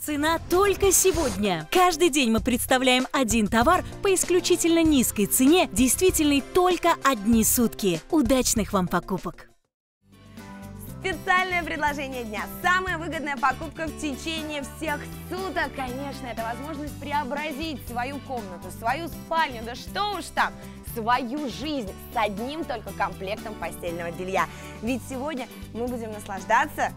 Цена только сегодня. Каждый день мы представляем один товар по исключительно низкой цене, действительной только одни сутки. Удачных вам покупок! Специальное предложение дня. Самая выгодная покупка в течение всех суток. Конечно, это возможность преобразить свою комнату, свою спальню, да что уж там, свою жизнь с одним только комплектом постельного белья. Ведь сегодня мы будем наслаждаться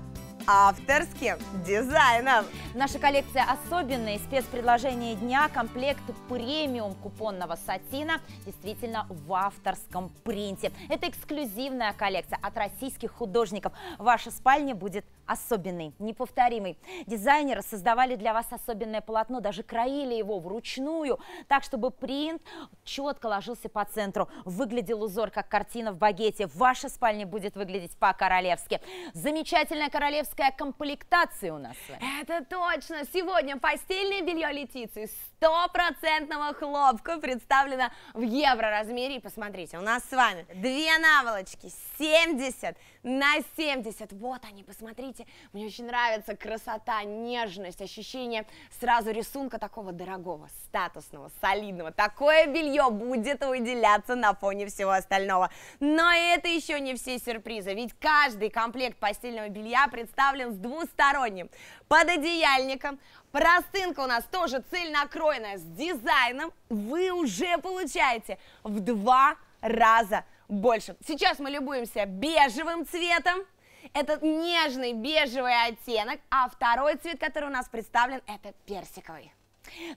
авторским дизайном. Наша коллекция особенная, спецпредложение дня, комплект премиум купонного сатина, действительно в авторском принте. Это эксклюзивная коллекция от российских художников. Ваша спальня будет особенный, неповторимый. Дизайнеры создавали для вас особенное полотно, даже краили его вручную, так, чтобы принт четко ложился по центру. Выглядел узор, как картина в багете. Ваша спальня будет выглядеть по-королевски. Замечательная королевская комплектация у нас. Это точно! Сегодня постельное белье Летиции стопроцентного хлопка представлено в евро размере. И посмотрите, у нас с вами две наволочки 70 на 70. Вот они, посмотрите. Мне очень нравится красота, нежность, ощущение сразу рисунка такого дорогого, статусного, солидного. Такое белье будет выделяться на фоне всего остального. Но это еще не все сюрпризы, ведь каждый комплект постельного белья представлен с двусторонним пододеяльником, Простынка у нас тоже цельнокроенная с дизайном. Вы уже получаете в два раза больше. Сейчас мы любуемся бежевым цветом. Это нежный бежевый оттенок. А второй цвет, который у нас представлен, это персиковый.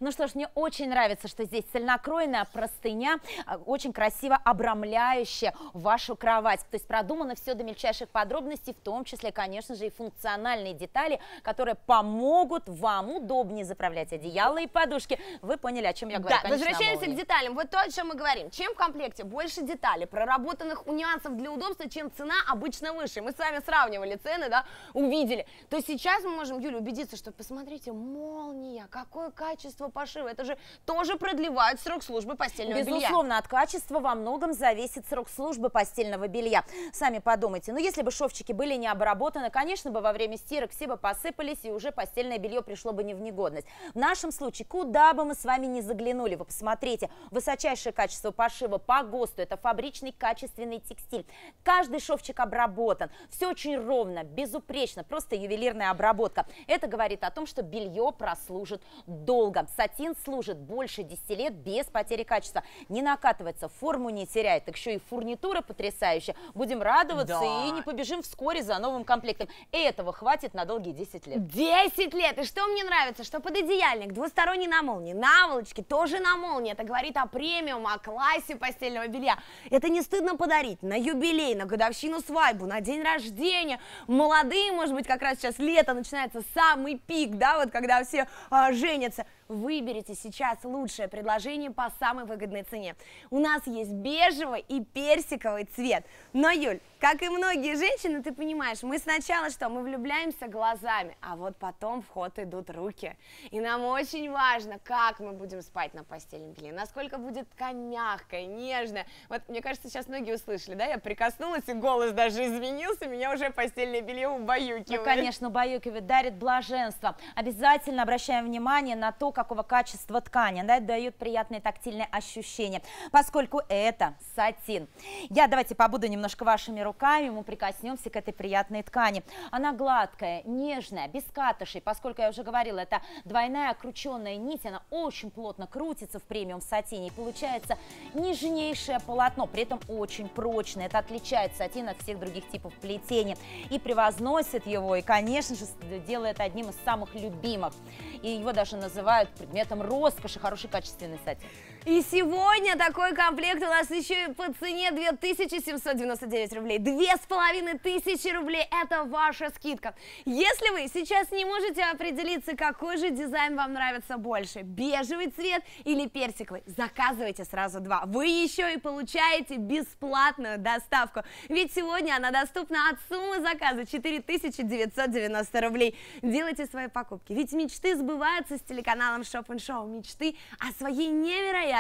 Ну что ж, мне очень нравится, что здесь цельнокроенная простыня, а, очень красиво обрамляющая вашу кровать. То есть продумано все до мельчайших подробностей, в том числе, конечно же, и функциональные детали, которые помогут вам удобнее заправлять одеяло и подушки. Вы поняли, о чем я говорю, Да, конечно, возвращаемся к деталям. Вот то, о чем мы говорим. Чем в комплекте больше деталей, проработанных нюансов для удобства, чем цена обычно выше. Мы с вами сравнивали цены, да, увидели. То сейчас мы можем, Юля, убедиться, что посмотрите, молния, какое качество качество пошива. Это же тоже продлевает срок службы постельного Безусловно, белья. Безусловно, от качества во многом зависит срок службы постельного белья. Сами подумайте, ну если бы шовчики были не обработаны, конечно бы во время стирок все бы посыпались и уже постельное белье пришло бы не в негодность. В нашем случае, куда бы мы с вами ни заглянули, вы посмотрите, высочайшее качество пошива по ГОСТу, это фабричный качественный текстиль. Каждый шовчик обработан, все очень ровно, безупречно, просто ювелирная обработка. Это говорит о том, что белье прослужит долго долго. Сатин служит больше 10 лет без потери качества. Не накатывается, форму не теряет. Так еще и фурнитура потрясающая. Будем радоваться да. и не побежим вскоре за новым комплектом. И этого хватит на долгие 10 лет. 10 лет! И что мне нравится, что пододеяльник двусторонний на молнии, наволочки тоже на молнии. Это говорит о премиум, о классе постельного белья. Это не стыдно подарить на юбилей, на годовщину свадьбу, на день рождения. Молодые, может быть, как раз сейчас лето начинается самый пик, да, вот когда все а, женятся. Выберите сейчас лучшее предложение по самой выгодной цене. У нас есть бежевый и персиковый цвет. Но, Юль, как и многие женщины, ты понимаешь, мы сначала что? Мы влюбляемся глазами, а вот потом в ход идут руки. И нам очень важно, как мы будем спать на постельном белье, насколько будет ткань мягкая, нежная. Вот, мне кажется, сейчас многие услышали, да, я прикоснулась, и голос даже изменился, меня уже постельное белье убаюкивает. Ну, конечно, убаюкивает, дарит блаженство. Обязательно обращаем внимание на то, какого качества ткани, да, дает приятные тактильные ощущения, поскольку это сатин. Я давайте побуду немножко вашими руками, мы прикоснемся к этой приятной ткани. Она гладкая, нежная, без катышей, поскольку я уже говорила, это двойная окрученная нить, она очень плотно крутится в премиум сатине, и получается нежнейшее полотно, при этом очень прочное. Это отличает сатин от всех других типов плетения и превозносит его, и, конечно же, делает одним из самых любимых. И его даже называют предметом роскоши хороший качественный сатин. И сегодня такой комплект у нас еще и по цене 2799 рублей. Две с половиной тысячи рублей – это ваша скидка. Если вы сейчас не можете определиться, какой же дизайн вам нравится больше, бежевый цвет или персиковый, заказывайте сразу два. Вы еще и получаете бесплатную доставку. Ведь сегодня она доступна от суммы заказа 4990 рублей. Делайте свои покупки, ведь мечты сбываются с телеканалом Shop Show мечты о своей невероятной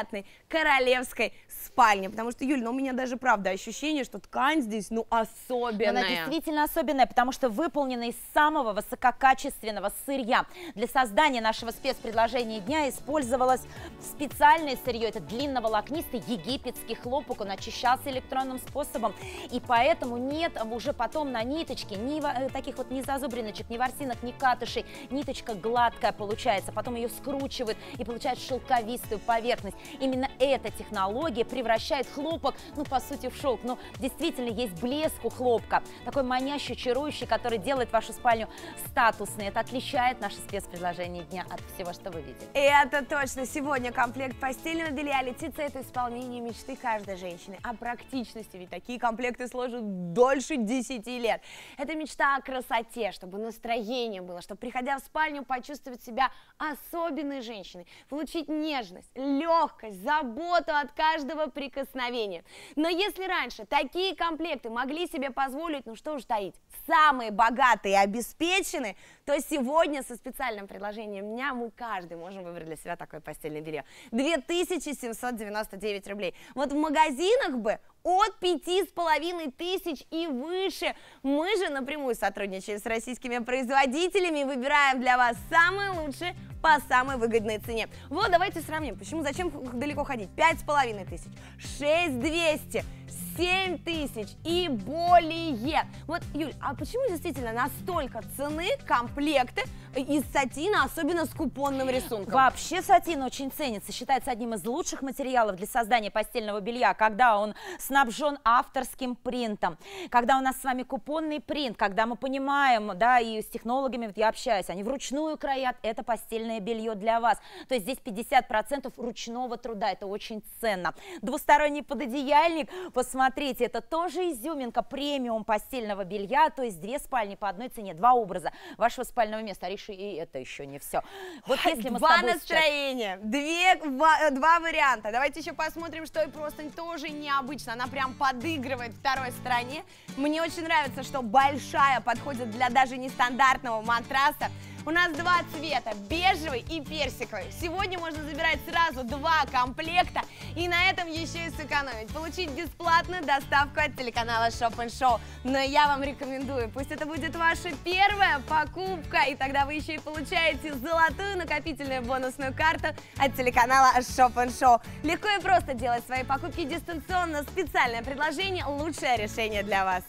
королевской спальне. Потому что, Юль, ну у меня даже правда ощущение, что ткань здесь, ну, особенная. Она действительно особенная, потому что выполнена из самого высококачественного сырья. Для создания нашего спецпредложения дня использовалось специальное сырье. Это длинноволокнистый египетский хлопок. Он очищался электронным способом. И поэтому нет уже потом на ниточке ни э, таких вот ни зазубриночек, ни ворсинок, ни катышей. Ниточка гладкая получается. Потом ее скручивают и получают шелковистую поверхность. Именно эта технология превращает хлопок, ну, по сути, в шелк. Но действительно есть блеск у хлопка. Такой манящий, чарующий, который делает вашу спальню статусной. Это отличает наше спецпредложение дня от всего, что вы видели. Это точно. Сегодня комплект постельного белья летится это исполнение мечты каждой женщины. О практичности, ведь такие комплекты сложат дольше 10 лет. Это мечта о красоте, чтобы настроение было, чтобы, приходя в спальню, почувствовать себя особенной женщиной, получить нежность, легкость, заботу от каждого прикосновения. Но если раньше такие комплекты могли себе позволить, ну что уж таить, самые богатые и обеспеченные, то сегодня со специальным предложением дня мы каждый можем выбрать для себя такое постельное белье. 2799 рублей. Вот в магазинах бы от пяти с половиной тысяч и выше. Мы же напрямую сотрудничаем с российскими производителями и выбираем для вас самые лучшие по самой выгодной цене. Вот, давайте сравним. Почему, зачем далеко ходить? Пять с половиной тысяч, шесть двести, 7 тысяч и более. Вот, Юль, а почему действительно настолько цены комплекты из сатина, особенно с купонным рисунком? Вообще сатин очень ценится, считается одним из лучших материалов для создания постельного белья, когда он снабжен авторским принтом, когда у нас с вами купонный принт, когда мы понимаем, да, и с технологами вот я общаюсь, они вручную краят это постельное белье для вас. То есть здесь 50% ручного труда, это очень ценно. Двусторонний пододеяльник, посмотрите, Смотрите, это тоже изюминка премиум постельного белья, то есть две спальни по одной цене, два образа вашего спального места. Ариши, и это еще не все. Вот если мы два настроения, сейчас... две, два варианта. Давайте еще посмотрим, что и просто тоже необычно. Она прям подыгрывает второй стороне. Мне очень нравится, что большая подходит для даже нестандартного матраса. У нас два цвета, бежевый и персиковый. Сегодня можно забирать сразу два комплекта и на этом еще и сэкономить. Получить бесплатную доставку от телеканала Shop Show. Но я вам рекомендую, пусть это будет ваша первая покупка, и тогда вы еще и получаете золотую накопительную бонусную карту от телеканала Shop Show. Легко и просто делать свои покупки дистанционно. Специальное предложение – лучшее решение для вас.